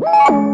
Woo!